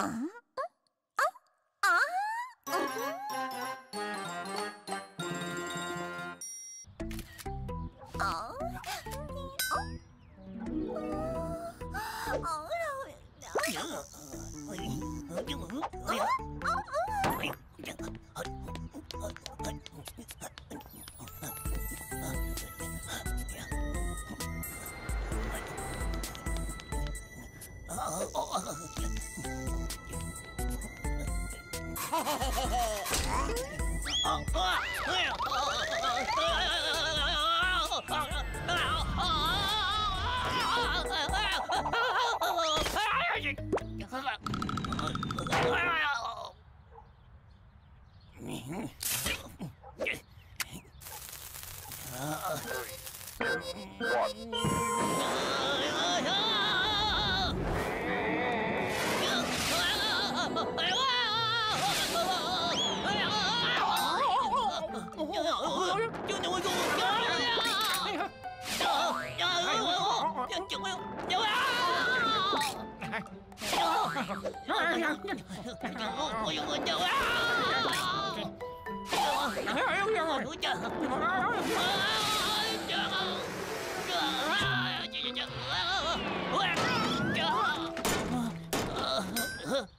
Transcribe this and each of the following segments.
Uh-huh. Three, two, one. Ôi ôi trời ơi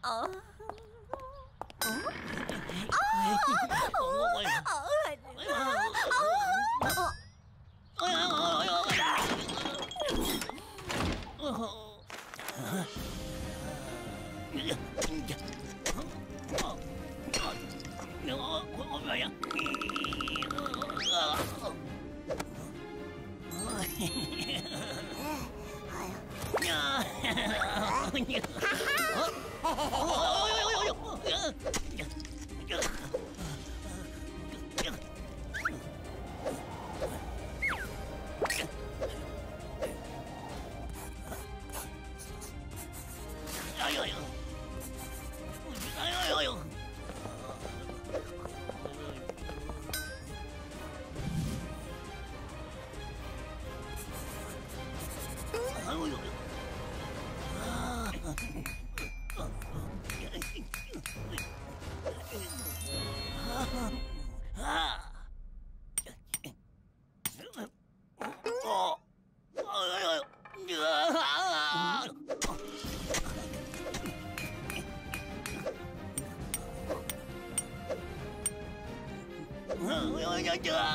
Ờ Oh! chưa?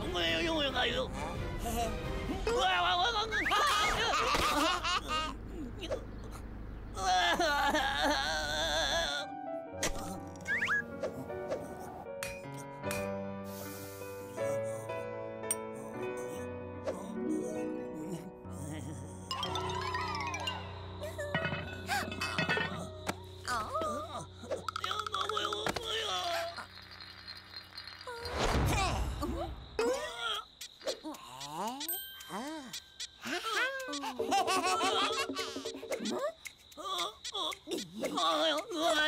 Chưa người yêu người người yêu người Oh,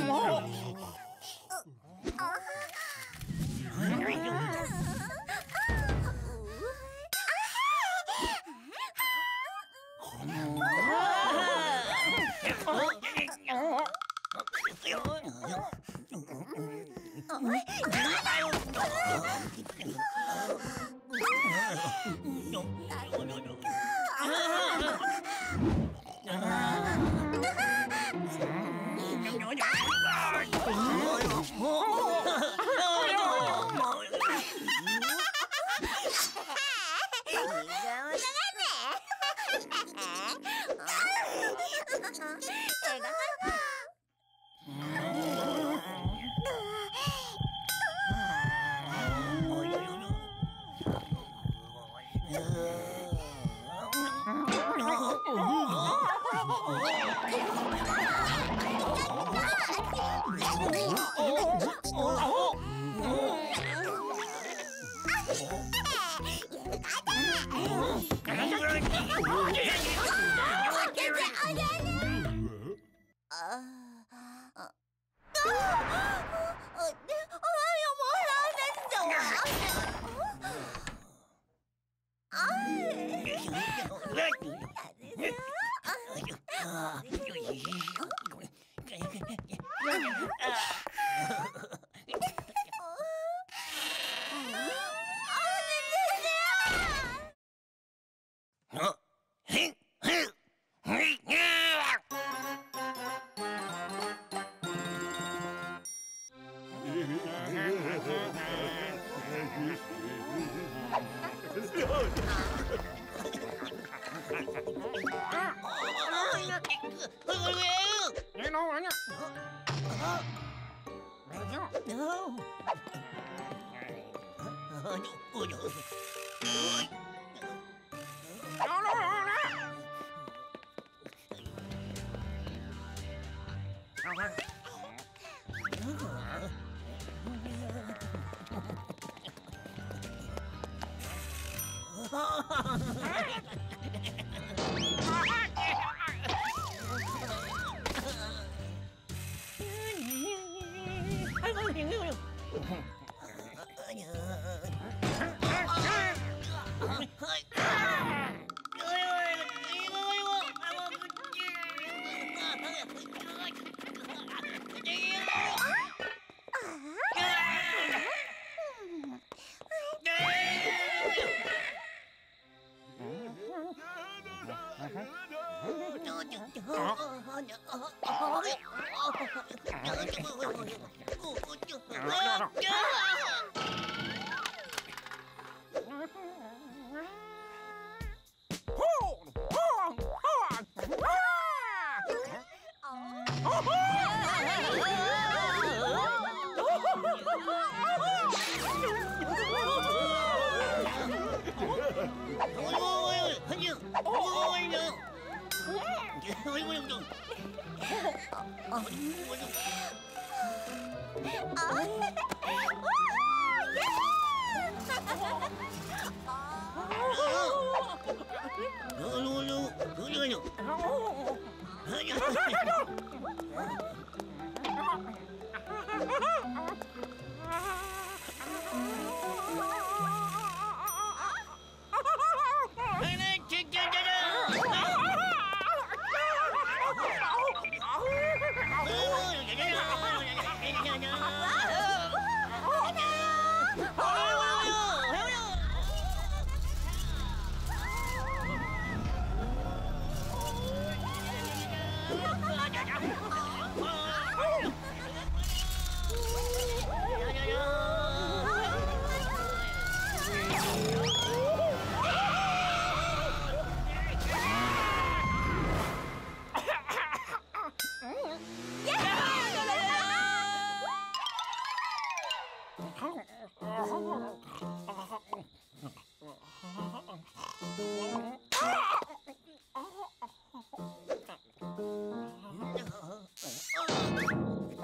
more. Ano, ano? Ano? Ano? Ano? Ha ha ha! no.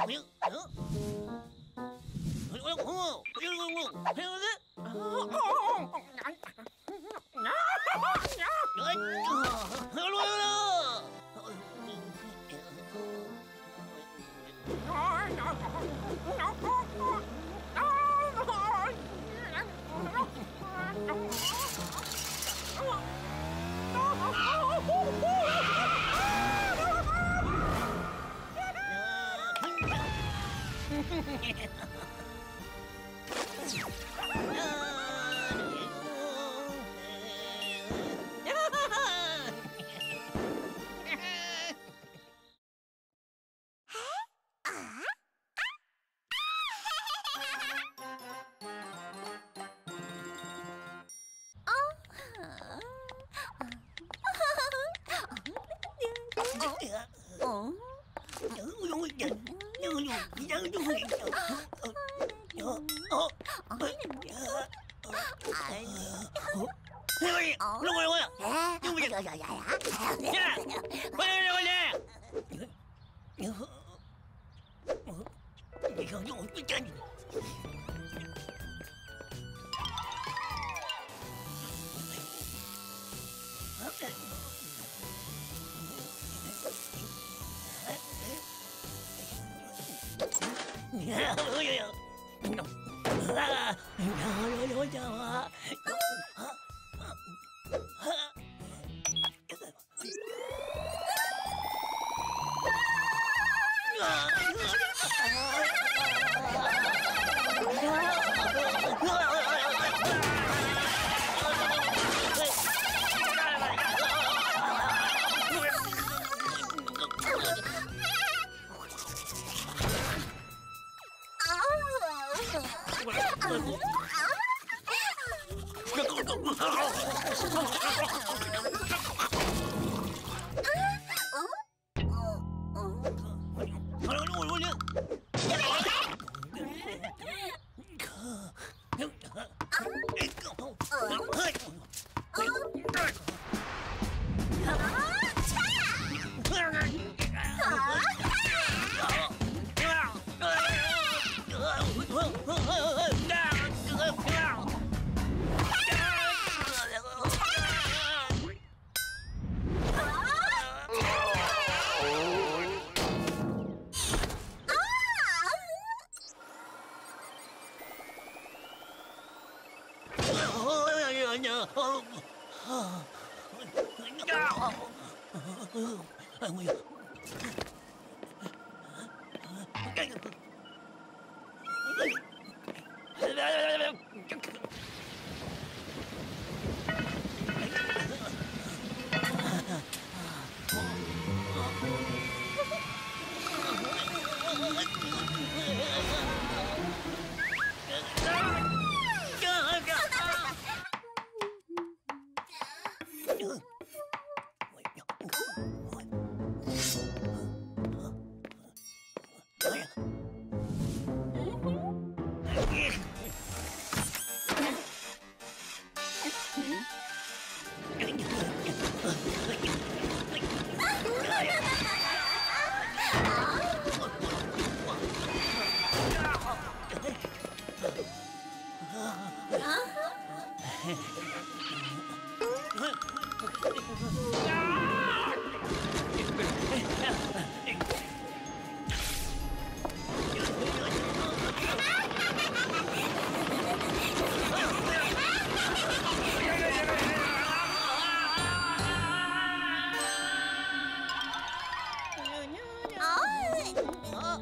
不用嗯哎呦哎呦吼哎呦哎呦还有人啊哦哦哦让我去干你。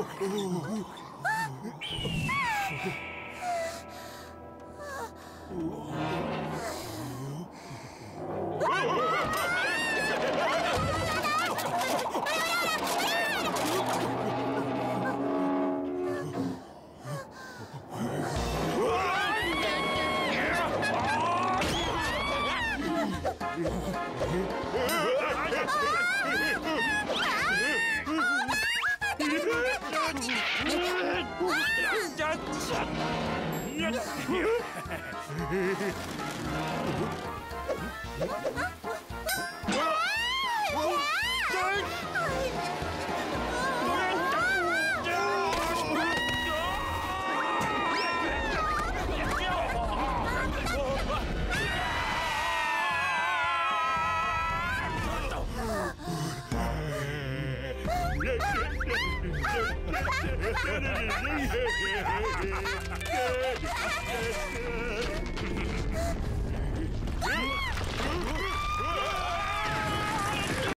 아! Yeah.